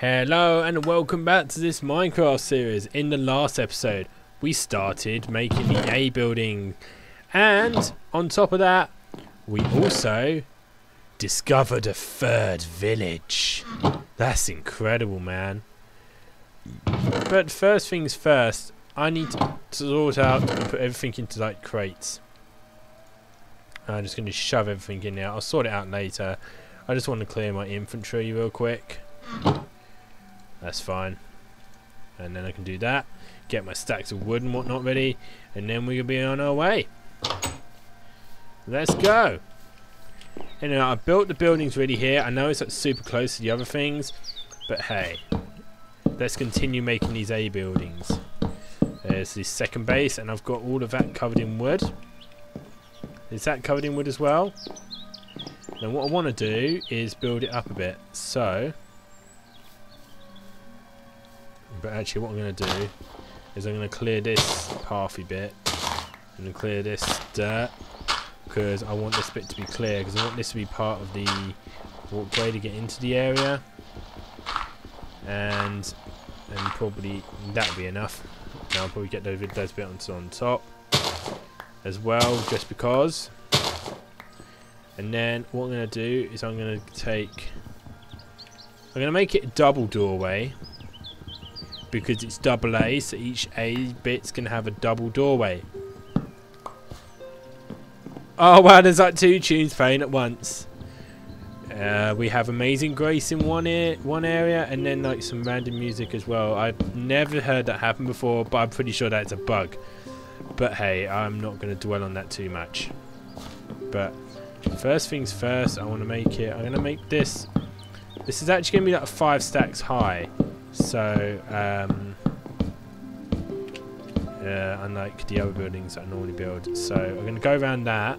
Hello and welcome back to this Minecraft series. In the last episode, we started making the A building. And on top of that, we also discovered a third village. That's incredible, man. But first things first, I need to sort out and put everything into like crates. I'm just going to shove everything in there. I'll sort it out later. I just want to clear my infantry real quick. That's fine. And then I can do that. Get my stacks of wood and whatnot ready. And then we can be on our way. Let's go. And now I built the buildings ready here. I know it's like super close to the other things. But hey. Let's continue making these A buildings. There's the second base. And I've got all of that covered in wood. Is that covered in wood as well? Now what I want to do is build it up a bit. So... But actually what I'm going to do is I'm going to clear this pathy bit. To clear this dirt. Because I want this bit to be clear. Because I want this to be part of the walkway to get into the area. And and probably that'll be enough. Now I'll probably get those, those bits on top as well, just because. And then what I'm going to do is I'm going to take... I'm going to make it a double doorway. Because it's double A, so each A bit's going to have a double doorway. Oh wow, there's like two tunes playing at once. Uh, we have Amazing Grace in one, ear, one area, and then like some random music as well. I've never heard that happen before, but I'm pretty sure that's a bug. But hey, I'm not going to dwell on that too much. But first things first, I want to make it. I'm going to make this. This is actually going to be like five stacks high. So, um, uh, unlike the other buildings that I normally build. So I'm going to go around that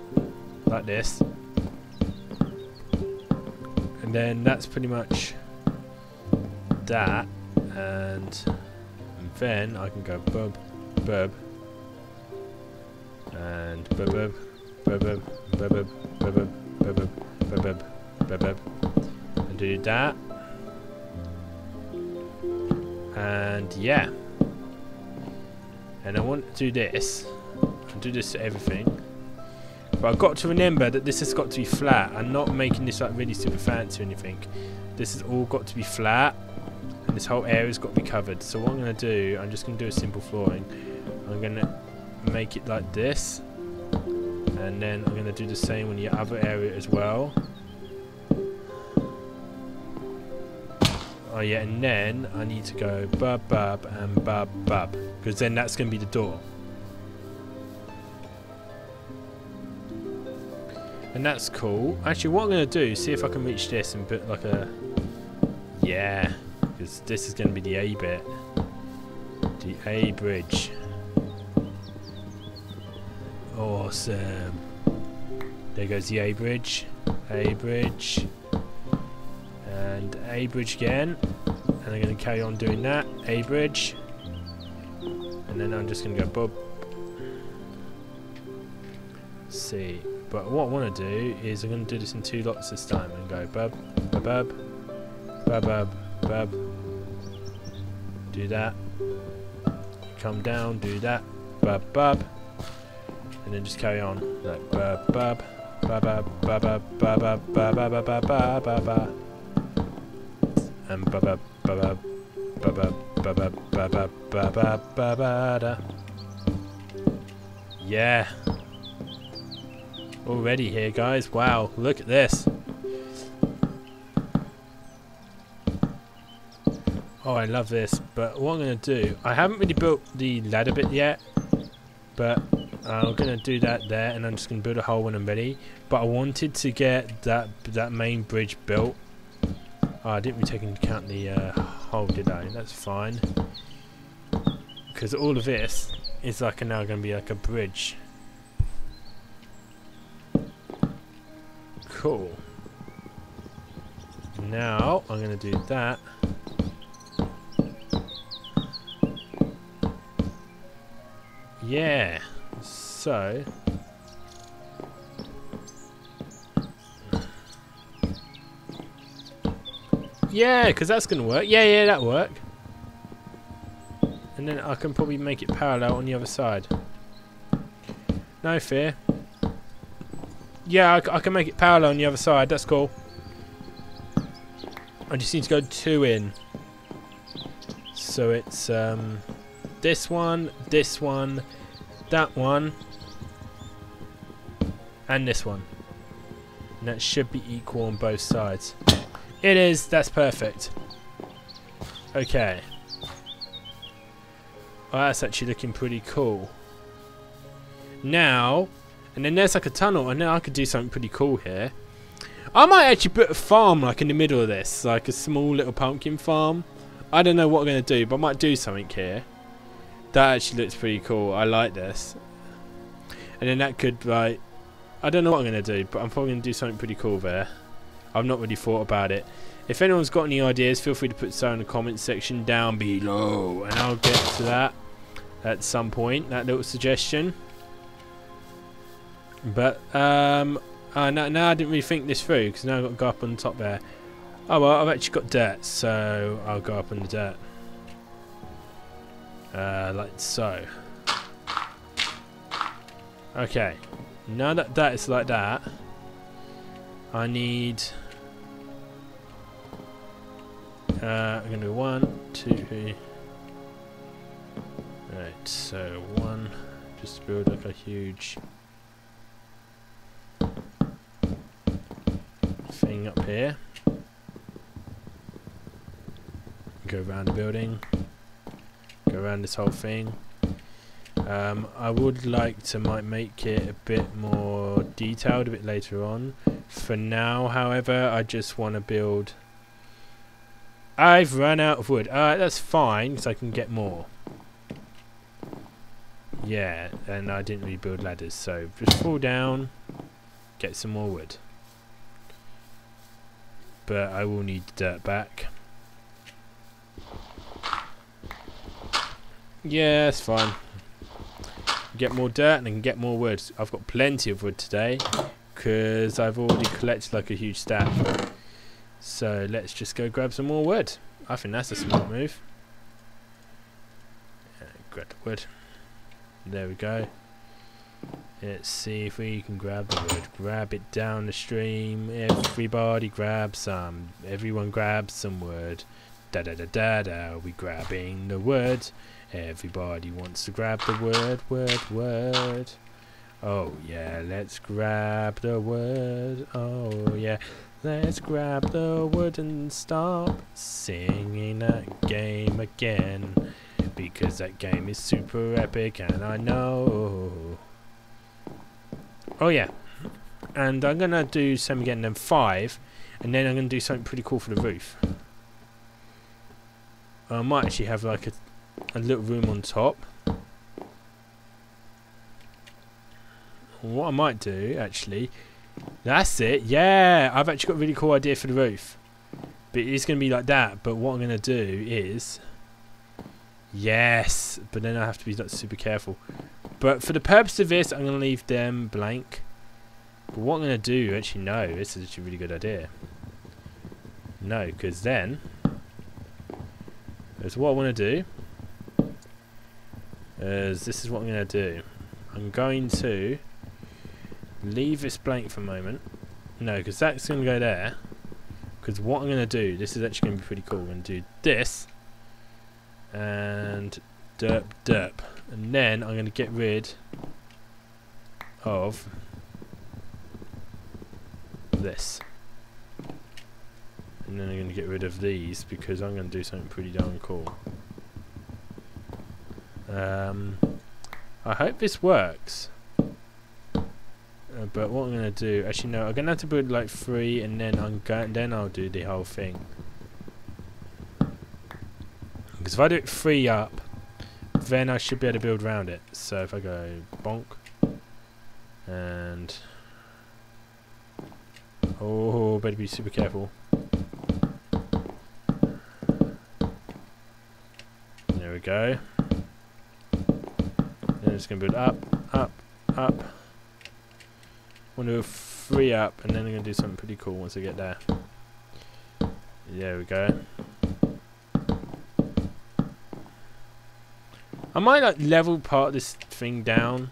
like this. And then that's pretty much that. And, and then I can go bub, bub, and bub, bub, bub, bub, bub, bub, bub, bub, bub, bub, bub, bub, and do that. And yeah. And I want to do this. And do this to everything. But I've got to remember that this has got to be flat. I'm not making this like really super fancy or anything. This has all got to be flat. And this whole area's got to be covered. So what I'm going to do, I'm just going to do a simple flooring. I'm going to make it like this. And then I'm going to do the same on the other area as well. Oh yeah, and then I need to go bub bub and bub bub. Because then that's going to be the door. And that's cool. Actually, what I'm going to do, see if I can reach this and put like a... Yeah, because this is going to be the A bit. The A bridge. Awesome. There goes the A bridge. A bridge. A bridge again. And I'm going to carry on doing that. A bridge. And then I'm just going to go bub. See. But what I want to do is I'm going to do this in two lots this time and go bub, bub, bub, bub, bub, bub. Do that. Come down, do that. Bub, bub. And then just carry on. Like bub, bub, bub, bub, bub, bub, bub, bub, bub, bub, bub, bub, bub, bub. And bub, bub, bub, bub, bub, bub, bub, bub, bub, bub, bub, bub, bub, Yeah. Already here, guys. Wow, look at this. Oh, I love this. But what I'm going to do, I haven't really built the ladder bit yet. But I'm going to do that there, and I'm just going to build a hole when I'm ready. But I wanted to get that that main bridge built. Oh, I didn't really take into account the uh, hole, did I? That's fine. Because all of this is like now going to be like a bridge. Cool. Now I'm going to do that. Yeah. So. Yeah, because that's going to work. Yeah, yeah, that'll work. And then I can probably make it parallel on the other side. No fear. Yeah, I, I can make it parallel on the other side. That's cool. I just need to go two in. So it's um, this one, this one, that one, and this one. And that should be equal on both sides. It is, that's perfect. Okay. Oh, that's actually looking pretty cool. Now, and then there's like a tunnel, and now I could do something pretty cool here. I might actually put a farm like in the middle of this, like a small little pumpkin farm. I don't know what I'm going to do, but I might do something here. That actually looks pretty cool. I like this. And then that could like, I don't know what I'm going to do, but I'm probably going to do something pretty cool there. I've not really thought about it. If anyone's got any ideas, feel free to put so in the comments section down below, and I'll get to that at some point. That little suggestion. But um, uh, I didn't really think this through because now I've got to go up on the top there. Oh well, I've actually got dirt, so I'll go up on the dirt. Uh, like so. Okay. Now that that is like that, I need. Uh, I'm gonna do one, two, three. Right, so one, just to build like a huge thing up here. Go around the building. Go around this whole thing. Um, I would like to might make it a bit more detailed a bit later on. For now, however, I just want to build... I've run out of wood. Alright, that's fine, because I can get more. Yeah, and I didn't rebuild ladders, so just fall down, get some more wood. But I will need dirt back. Yeah, that's fine. Get more dirt and I can get more wood. I've got plenty of wood today because I've already collected like a huge stack. So let's just go grab some more wood. I think that's a smart move. Yeah, grab the wood. There we go. Let's see if we can grab the wood. Grab it down the stream. Everybody grab some. Everyone grab some wood. Da da da da da. We grabbing the wood. Everybody wants to grab the wood. word, word. Oh yeah, let's grab the wood. Oh yeah, let's grab the word and stop singing that game again. Because that game is super epic and I know. Oh yeah, and I'm gonna do some again then five, and then I'm gonna do something pretty cool for the roof. I might actually have like a a little room on top. What I might do, actually, that's it. Yeah, I've actually got a really cool idea for the roof. But it's going to be like that. But what I'm going to do is, yes, but then I have to be super careful. But for the purpose of this, I'm going to leave them blank. But what I'm going to do, actually, no, this is actually a really good idea. No, because then, that's what I want to do is this is what I'm going to do. I'm going to leave this blank for a moment. No, because that's going to go there. Because what I'm going to do, this is actually going to be pretty cool. I'm going to do this. And derp derp. And then I'm going to get rid of this. And then I'm going to get rid of these because I'm going to do something pretty darn cool. Um, I hope this works. Uh, but what I'm gonna do, actually no, I'm gonna have to build like three, and then I'm going, then I'll do the whole thing. Because if I do it three up, then I should be able to build around it. So if I go bonk, and oh, better be super careful. There we go just going to build up, up, up. I'm going to three up, and then I'm going to do something pretty cool once I get there. There we go. I might like level part of this thing down.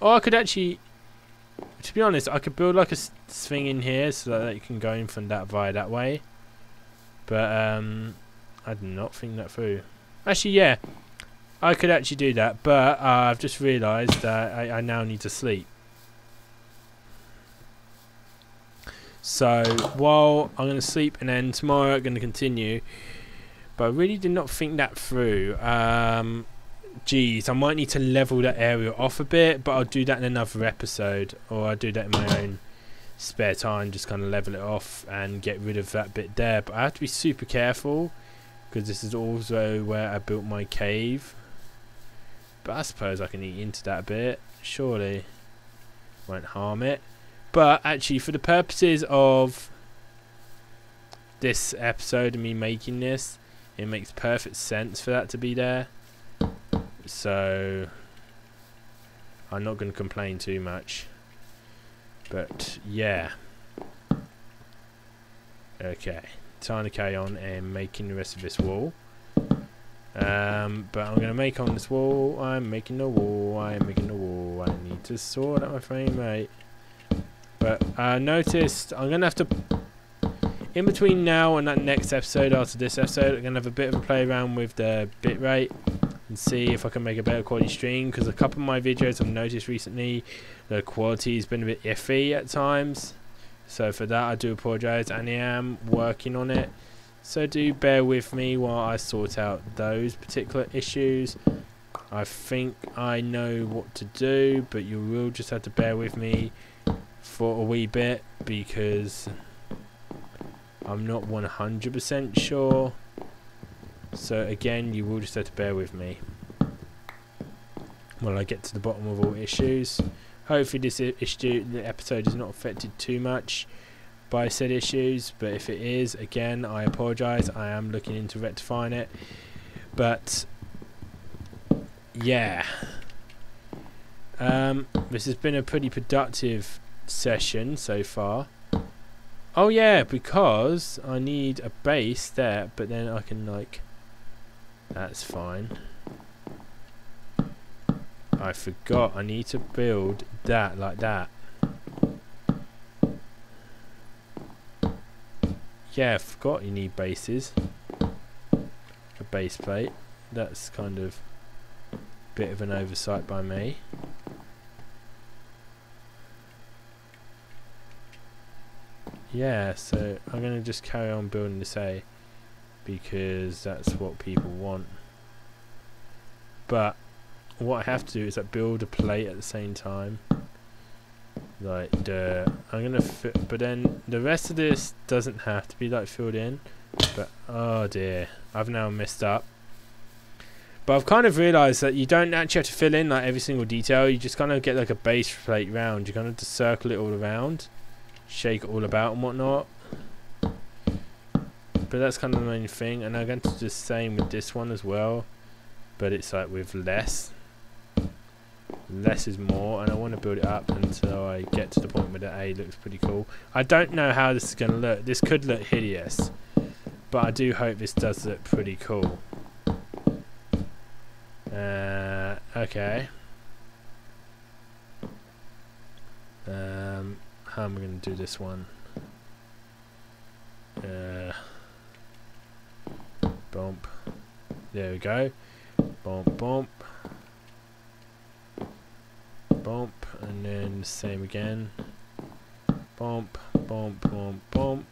Or I could actually, to be honest, I could build like a thing in here so that you can go in from that via that way. But um, I did not think that through. Actually, yeah, I could actually do that. But uh, I've just realised that I, I now need to sleep. So while I'm going to sleep and then tomorrow I'm going to continue. But I really did not think that through. Um, geez, I might need to level that area off a bit, but I'll do that in another episode, or I'll do that in my own spare time, just kind of level it off and get rid of that bit there. But I have to be super careful because this is also where I built my cave. But I suppose I can eat into that a bit, surely. Won't harm it. But actually, for the purposes of this episode and me making this, it makes perfect sense for that to be there. So I'm not going to complain too much. But yeah. Okay. Time to carry on and making the rest of this wall. Um, but I'm going to make on this wall. I'm making the wall. I'm making the wall. I need to sort out my frame rate. But I noticed I'm going to have to in between now and that next episode after this episode I'm going to have a bit of a play around with the bitrate and see if I can make a better quality stream because a couple of my videos I've noticed recently the quality has been a bit iffy at times so for that I do apologise and I am working on it so do bear with me while I sort out those particular issues I think I know what to do but you will just have to bear with me for a wee bit because I'm not 100% sure. So again, you will just have to bear with me while I get to the bottom of all issues. Hopefully this issue, the episode is not affected too much by said issues, but if it is, again, I apologise. I am looking into rectifying it. But yeah, um, this has been a pretty productive session so far. Oh yeah, because I need a base there, but then I can like... That's fine. I forgot I need to build that like that. Yeah, I forgot you need bases. A base plate. That's kind of a bit of an oversight by me. yeah, so I'm going to just carry on building this A because that's what people want. But what I have to do is like build a plate at the same time. Like the I'm gonna fit, but then the rest of this doesn't have to be like filled in. But oh dear, I've now messed up. But I've kind of realised that you don't actually have to fill in like every single detail. You just kind of get like a base plate round. You kind of just circle it all around shake it all about and whatnot. But that's kind of the main thing, and I'm going to do the same with this one as well. But it's like with less. Less is more, and I want to build it up until I get to the point where the A looks pretty cool. I don't know how this is going to look. This could look hideous, but I do hope this does look pretty cool. Uh, okay. Um, how am I going to do this one? Uh, bump. There we go. Bump, bump. Bump, and then same again. Bump, bump, bump, bump.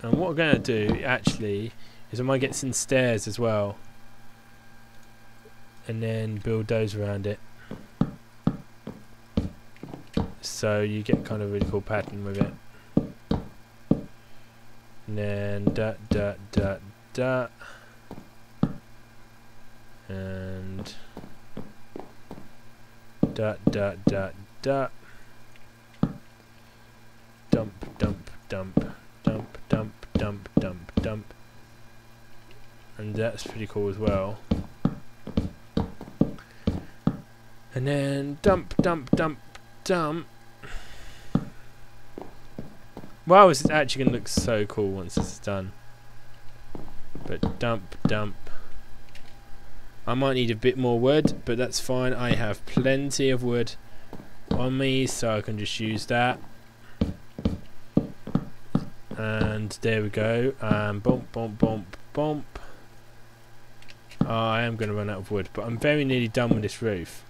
And what we're going to do actually is I might get some stairs as well. And then build those around it. So you get kind of a really cool pattern with it. And then dot dot dot dot. And dot dot dot dot. Dump dump dump dump dump dump dump dump and that's pretty cool as well And then dump, dump, dump, dump. Wow, this is actually going to look so cool once is done. But dump, dump. I might need a bit more wood, but that's fine. I have plenty of wood on me, so I can just use that. And there we go. Um, bump, bump, bump, bump. Oh, I am going to run out of wood, but I'm very nearly done with this roof.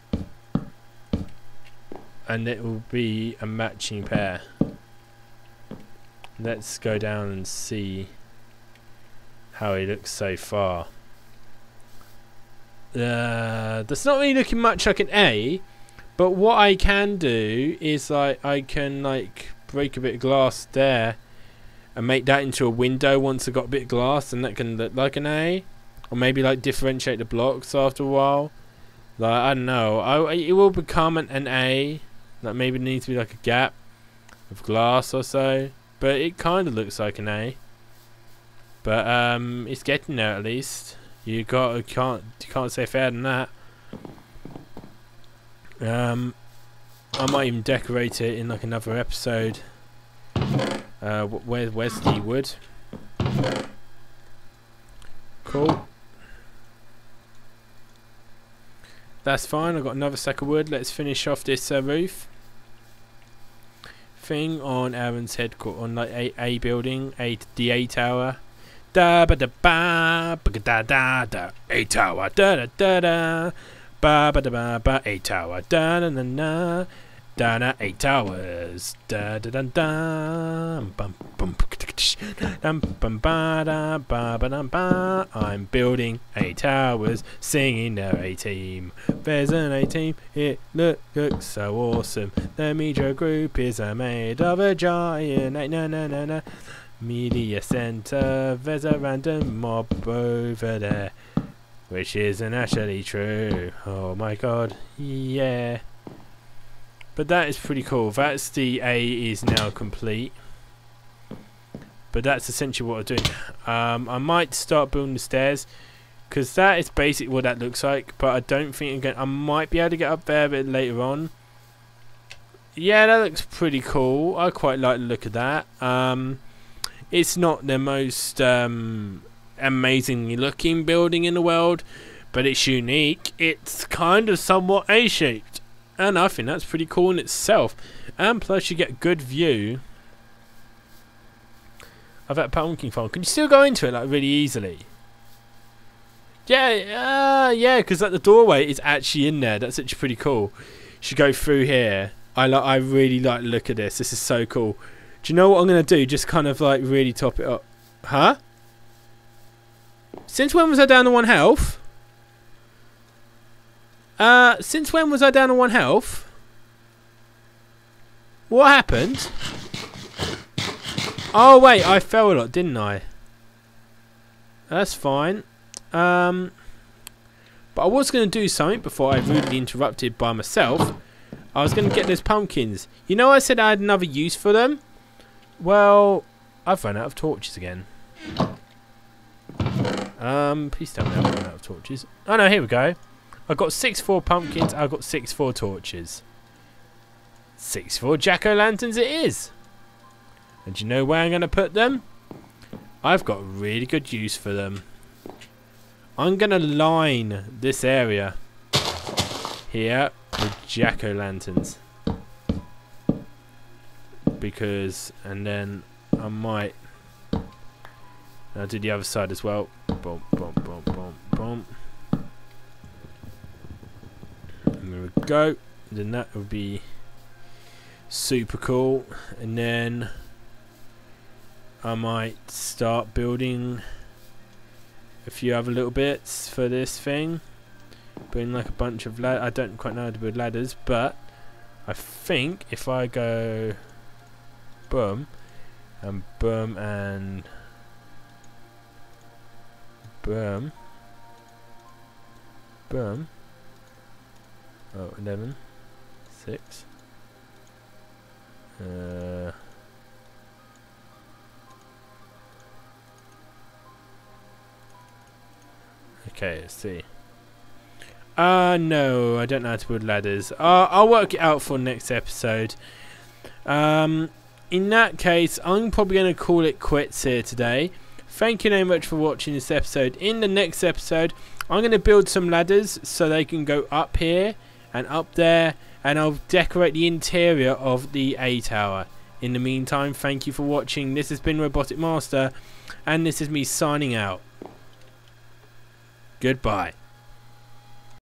And it will be a matching pair. Let's go down and see how he looks so far. Uh, that's not really looking much like an A, but what I can do is like I can like break a bit of glass there and make that into a window once I got a bit of glass, and that can look like an A, or maybe like differentiate the blocks after a while. Like I don't know, I it will become an, an A. That maybe needs to be like a gap of glass or so, but it kind of looks like an A. But um, it's getting there at least. You got you can't you can't say fair than that. Um, I might even decorate it in like another episode. Uh, where where's the wood? Cool. That's fine. I've got another stack of wood. Let's finish off this uh, roof thing on Aaron's headquarters on like a, a building, a the A tower. Da ba da ba ba da da da A tower. Da da da da ba ba da ba ba A tower. Da da da da da da eight towers da da da da bum bum I'm building eight towers singing the A team. There's an A team. It look, looks so awesome. The media group is uh, made of a giant na na na na. Media center. There's a random mob over there which isn't actually true. Oh my god. Yeah but that is pretty cool. That's the A is now complete. But that's essentially what I'm doing. Um, I might start building the stairs. Because that is basically what that looks like. But I don't think I'm going I might be able to get up there a bit later on. Yeah, that looks pretty cool. I quite like the look of that. Um, it's not the most um, amazingly looking building in the world. But it's unique. It's kind of somewhat A-shaped. And I think that's pretty cool in itself. And plus you get good view of that pumpkin farm. Can you still go into it like really easily? Yeah, uh, yeah, because like the doorway is actually in there. That's actually pretty cool. Should go through here. I like. I really like the look at this. This is so cool. Do you know what I'm gonna do? Just kind of like really top it up. Huh? Since when was I down to one health? Uh, since when was I down on one health? What happened? Oh wait, I fell a lot, didn't I? That's fine. Um, but I was going to do something before I rudely interrupted by myself. I was going to get those pumpkins. You know I said I had another use for them? Well, I've run out of torches again. Um, please me I've run out of torches. Oh no, here we go. I've got six four pumpkins. I've got six four torches. Six four jack-o'-lanterns it is. And you know where I'm going to put them? I've got really good use for them. I'm going to line this area here with jack-o'-lanterns. Because, and then I might, I'll do the other side as well. Boom, boom, boom, boom, boom. Go. then that would be super cool. And then I might start building a few other little bits for this thing. Building like a bunch of ladders. I don't quite know how to build ladders, but I think if I go boom and boom and boom boom Oh, 11. 6. Uh, okay, let's see. Uh, no, I don't know how to build ladders. Uh, I'll work it out for next episode. Um, in that case, I'm probably going to call it quits here today. Thank you very much for watching this episode. In the next episode, I'm going to build some ladders so they can go up here and up there. And I'll decorate the interior of the A tower. In the meantime, thank you for watching. This has been Robotic Master. And this is me signing out. Goodbye.